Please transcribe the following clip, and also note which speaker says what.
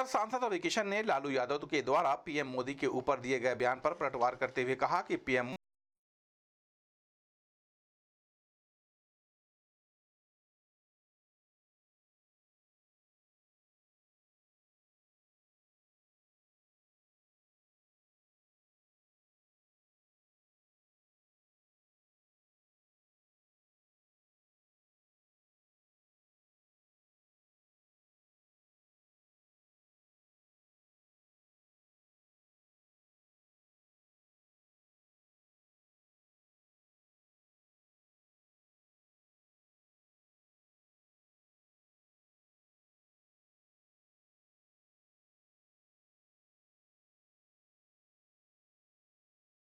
Speaker 1: उधर सांसद रवि किशन ने लालू यादव के द्वारा पीएम मोदी के ऊपर दिए गए बयान पर पलटवार करते हुए कहा कि पीएम